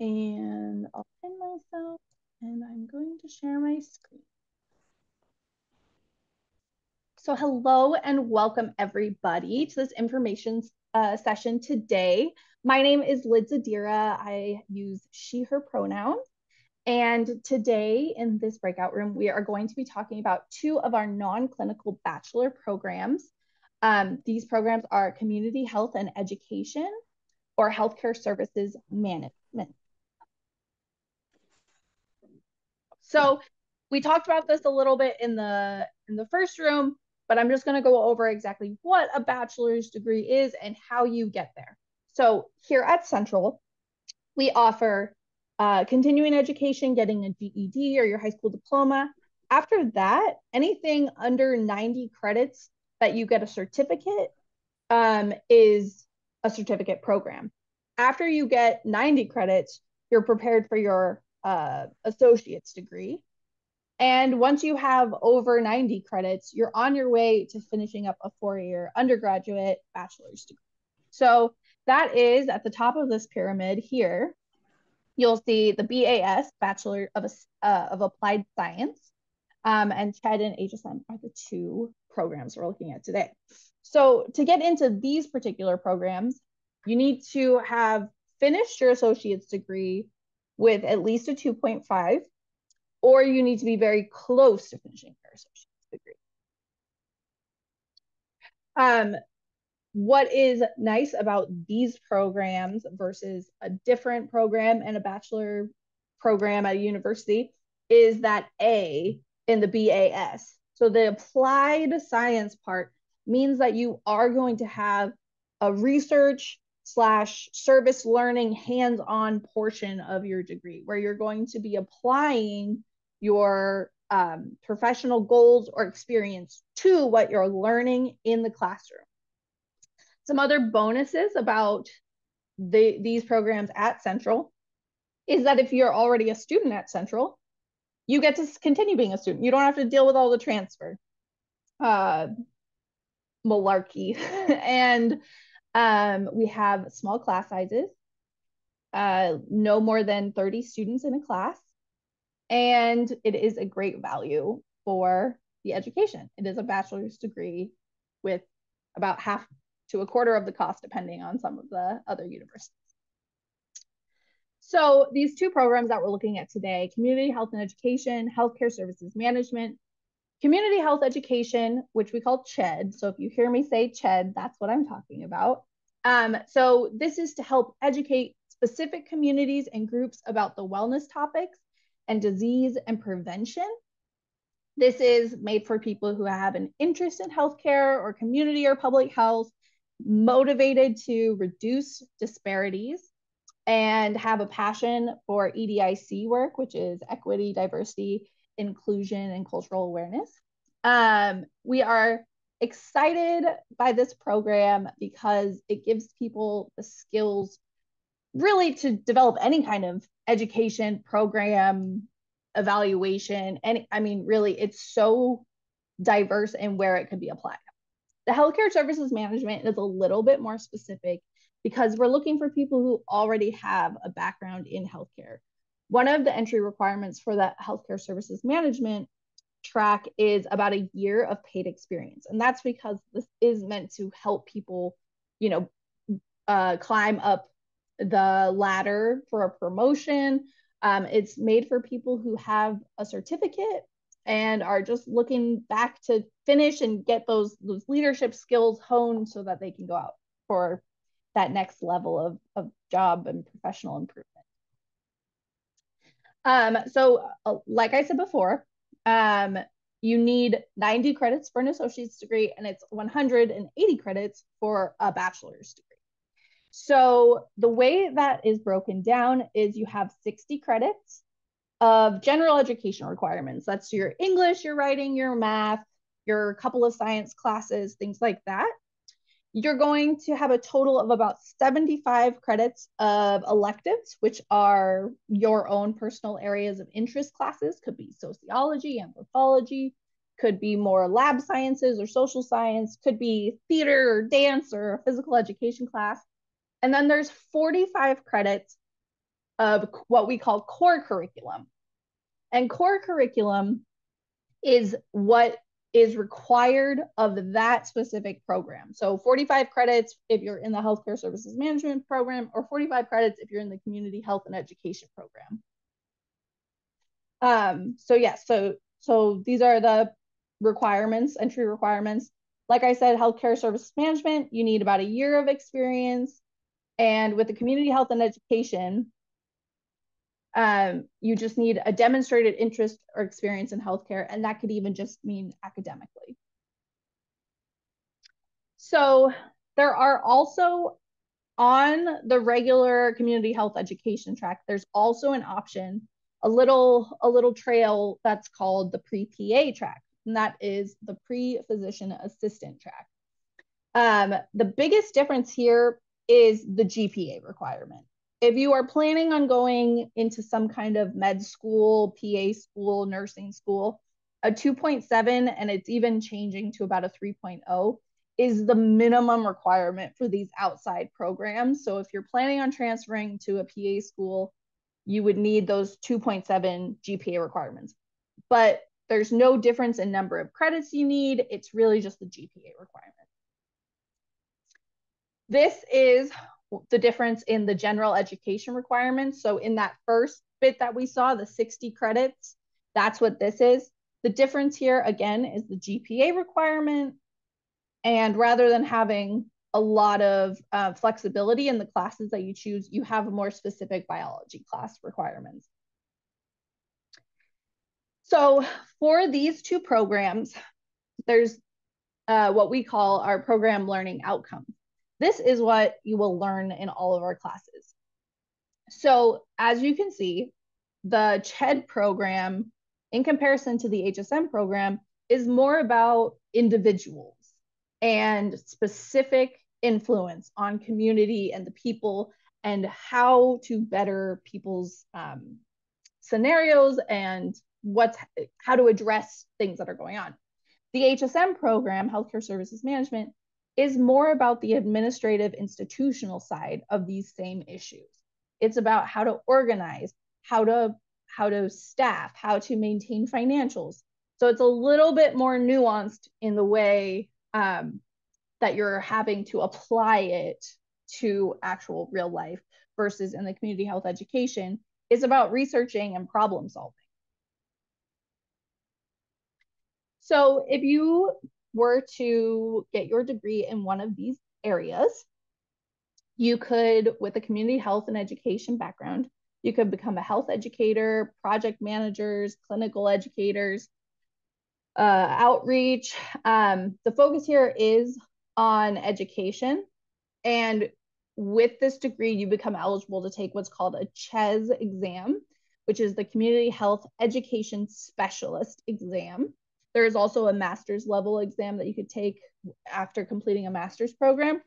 and I'll pin myself and I'm going to share my screen. So hello and welcome everybody to this information uh, session today. My name is Liz Adira. I use she, her pronouns. And today in this breakout room, we are going to be talking about two of our non-clinical bachelor programs. Um, these programs are community health and education or healthcare services management. So we talked about this a little bit in the in the first room, but I'm just going to go over exactly what a bachelor's degree is and how you get there. So here at Central, we offer uh, continuing education, getting a GED or your high school diploma. After that, anything under 90 credits that you get a certificate um, is a certificate program. After you get 90 credits, you're prepared for your uh, associate's degree. And once you have over 90 credits, you're on your way to finishing up a four year undergraduate bachelor's degree. So that is at the top of this pyramid here. You'll see the BAS, Bachelor of, uh, of Applied Science, um, and CHED and HSM are the two programs we're looking at today. So to get into these particular programs, you need to have finished your associate's degree with at least a 2.5, or you need to be very close to finishing your associate's degree. Um, what is nice about these programs versus a different program and a bachelor program at a university is that A in the BAS. So the applied science part means that you are going to have a research slash service learning hands-on portion of your degree where you're going to be applying your um, professional goals or experience to what you're learning in the classroom. Some other bonuses about the, these programs at Central is that if you're already a student at Central, you get to continue being a student. You don't have to deal with all the transfer uh, malarkey. and um, we have small class sizes, uh, no more than 30 students in a class, and it is a great value for the education. It is a bachelor's degree with about half to a quarter of the cost, depending on some of the other universities. So these two programs that we're looking at today, community health and education, healthcare services management, Community health education, which we call CHED. So if you hear me say CHED, that's what I'm talking about. Um, so this is to help educate specific communities and groups about the wellness topics and disease and prevention. This is made for people who have an interest in healthcare or community or public health, motivated to reduce disparities and have a passion for EDIC work, which is equity, diversity, inclusion and cultural awareness. Um, we are excited by this program because it gives people the skills really to develop any kind of education program evaluation. And i mean really it's so diverse in where it could be applied. The healthcare services management is a little bit more specific because we're looking for people who already have a background in healthcare one of the entry requirements for that healthcare services management track is about a year of paid experience. And that's because this is meant to help people, you know, uh, climb up the ladder for a promotion. Um, it's made for people who have a certificate and are just looking back to finish and get those those leadership skills honed so that they can go out for that next level of, of job and professional improvement. Um, so uh, like I said before, um, you need 90 credits for an associate's degree and it's 180 credits for a bachelor's degree. So the way that is broken down is you have 60 credits of general education requirements. That's your English, your writing, your math, your couple of science classes, things like that you're going to have a total of about 75 credits of electives, which are your own personal areas of interest classes, could be sociology, anthropology, could be more lab sciences or social science, could be theater or dance or physical education class. And then there's 45 credits of what we call core curriculum. And core curriculum is what is required of that specific program. So 45 credits if you're in the healthcare services management program or 45 credits if you're in the community health and education program. Um, so yes, yeah, so so these are the requirements, entry requirements. Like I said, healthcare services management, you need about a year of experience. And with the community health and education, um, you just need a demonstrated interest or experience in healthcare, and that could even just mean academically. So there are also on the regular community health education track, there's also an option, a little, a little trail that's called the pre-PA track, and that is the pre-physician assistant track. Um, the biggest difference here is the GPA requirement if you are planning on going into some kind of med school, PA school, nursing school, a 2.7 and it's even changing to about a 3.0 is the minimum requirement for these outside programs. So if you're planning on transferring to a PA school, you would need those 2.7 GPA requirements. But there's no difference in number of credits you need. It's really just the GPA requirement. This is the difference in the general education requirements. So in that first bit that we saw, the 60 credits, that's what this is. The difference here, again, is the GPA requirement. And rather than having a lot of uh, flexibility in the classes that you choose, you have more specific biology class requirements. So for these two programs, there's uh, what we call our program learning outcomes. This is what you will learn in all of our classes. So as you can see, the CHED program in comparison to the HSM program is more about individuals and specific influence on community and the people and how to better people's um, scenarios and what's how to address things that are going on. The HSM program, Healthcare Services Management, is more about the administrative institutional side of these same issues. It's about how to organize, how to how to staff, how to maintain financials. So it's a little bit more nuanced in the way um, that you're having to apply it to actual real life versus in the community health education is about researching and problem solving. So if you were to get your degree in one of these areas, you could, with a community health and education background, you could become a health educator, project managers, clinical educators, uh, outreach. Um, the focus here is on education. And with this degree, you become eligible to take what's called a CHES exam, which is the Community Health Education Specialist exam. There is also a master's level exam that you could take after completing a master's program,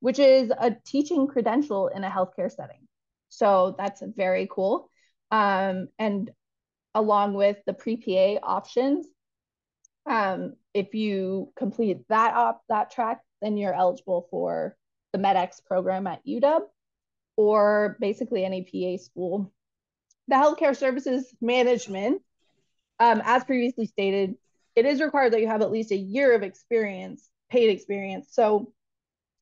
which is a teaching credential in a healthcare setting. So that's very cool. Um, and along with the pre-PA options, um, if you complete that op that track, then you're eligible for the MEDEX program at UW or basically any PA school. The healthcare services management, um, as previously stated, it is required that you have at least a year of experience, paid experience. So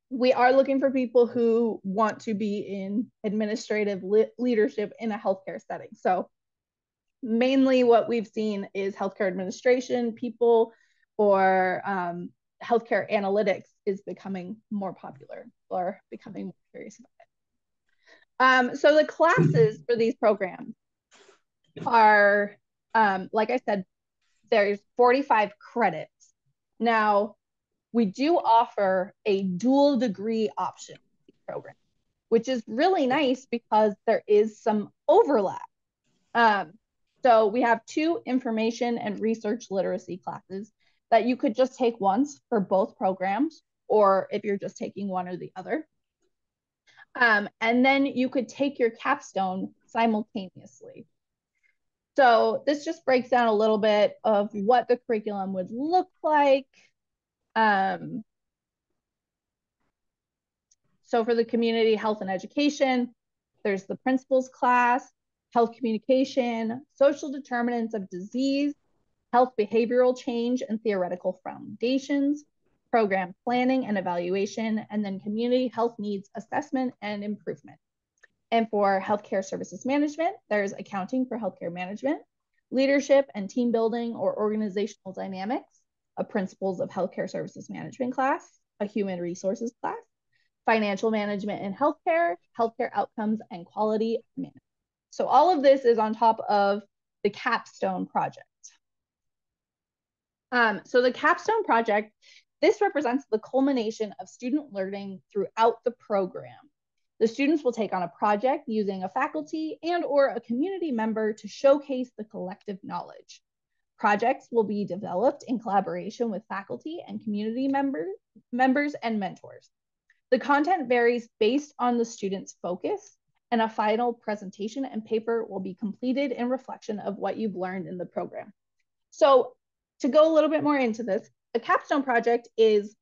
we are looking for people who want to be in administrative le leadership in a healthcare setting. So mainly what we've seen is healthcare administration people or um, healthcare analytics is becoming more popular or becoming more curious about it. Um, so the classes for these programs are, um, like I said, there's 45 credits. Now, we do offer a dual degree option program, which is really nice because there is some overlap. Um, so we have two information and research literacy classes that you could just take once for both programs, or if you're just taking one or the other. Um, and then you could take your capstone simultaneously. So this just breaks down a little bit of what the curriculum would look like. Um, so for the community health and education, There's the principles class, health communication, social determinants of disease, health behavioral change and theoretical foundations, program planning and evaluation, and then community health needs assessment and improvement. And for healthcare services management, there's accounting for healthcare management, leadership and team building or organizational dynamics, a principles of healthcare services management class, a human resources class, financial management in healthcare, healthcare outcomes, and quality management. So all of this is on top of the capstone project. Um, so the capstone project, this represents the culmination of student learning throughout the program. The students will take on a project using a faculty and or a community member to showcase the collective knowledge. Projects will be developed in collaboration with faculty and community members, members and mentors. The content varies based on the student's focus and a final presentation and paper will be completed in reflection of what you've learned in the program. So to go a little bit more into this, a capstone project is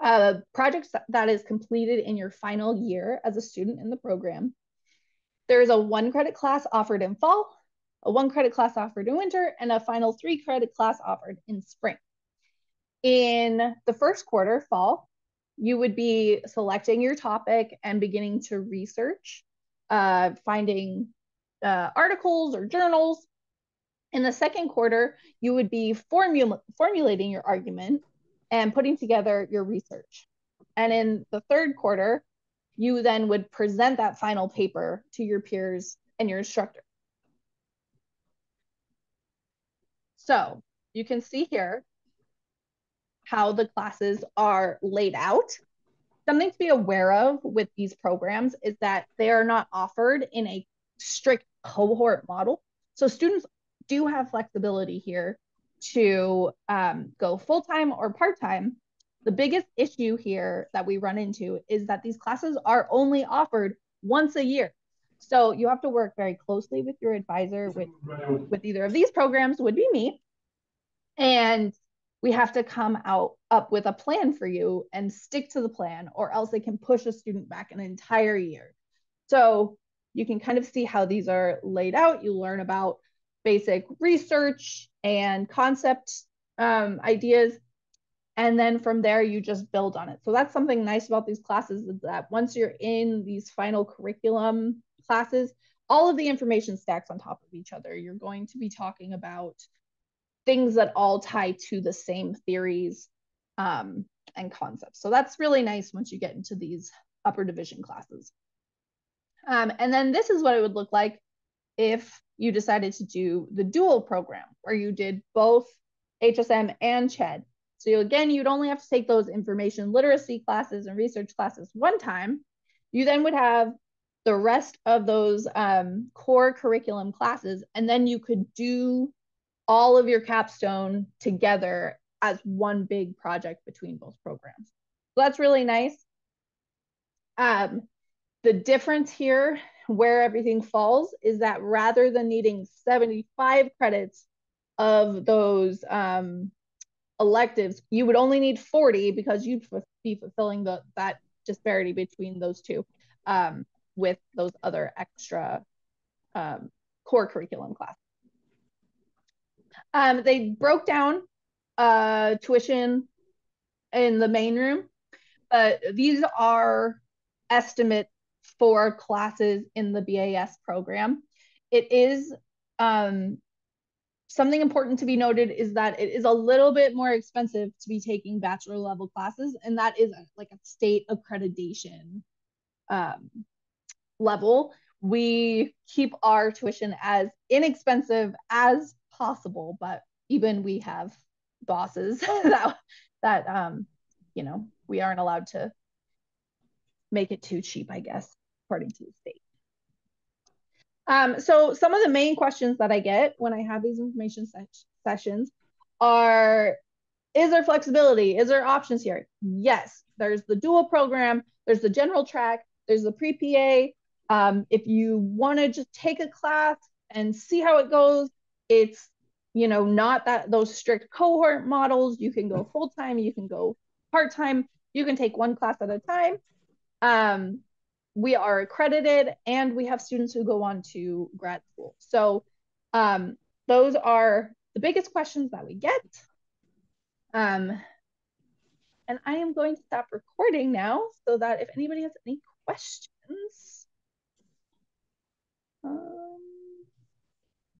a project that is completed in your final year as a student in the program. There is a one credit class offered in fall, a one credit class offered in winter, and a final three credit class offered in spring. In the first quarter, fall, you would be selecting your topic and beginning to research, uh, finding uh, articles or journals in the second quarter, you would be formula- formulating your argument and putting together your research. And in the third quarter, you then would present that final paper to your peers and your instructor. So you can see here how the classes are laid out. Something to be aware of with these programs is that they are not offered in a strict cohort model. So students do have flexibility here to um, go full time or part time. The biggest issue here that we run into is that these classes are only offered once a year. So you have to work very closely with your advisor with, with either of these programs would be me. And we have to come out up with a plan for you and stick to the plan or else they can push a student back an entire year. So you can kind of see how these are laid out. You learn about basic research and concept um, ideas. And then from there, you just build on it. So that's something nice about these classes is that once you're in these final curriculum classes, all of the information stacks on top of each other. You're going to be talking about things that all tie to the same theories um, and concepts. So that's really nice once you get into these upper division classes. Um, and then this is what it would look like if you decided to do the dual program where you did both HSM and CHED. So again, you'd only have to take those information literacy classes and research classes one time. You then would have the rest of those um, core curriculum classes, and then you could do all of your capstone together as one big project between both programs. So that's really nice. Um, the difference here where everything falls is that rather than needing 75 credits of those um, electives, you would only need 40 because you'd be fulfilling the, that disparity between those two um, with those other extra um, core curriculum classes. Um, they broke down uh, tuition in the main room, but these are estimate for classes in the BAS program. It is um, something important to be noted is that it is a little bit more expensive to be taking bachelor level classes, and that is like a state accreditation um, level. We keep our tuition as inexpensive as possible, but even we have bosses that that um, you know we aren't allowed to make it too cheap, I guess according to the state. Um, so some of the main questions that I get when I have these information se- sessions are, is there flexibility? Is there options here? Yes, there's the dual program, there's the general track, there's the pre-PA. Um, if you wanna just take a class and see how it goes, it's, you know, not that those strict cohort models, you can go full-time, you can go part-time, you can take one class at a time. Um, we are accredited and we have students who go on to grad school. So um, those are the biggest questions that we get. Um, and I am going to stop recording now so that if anybody has any questions, um,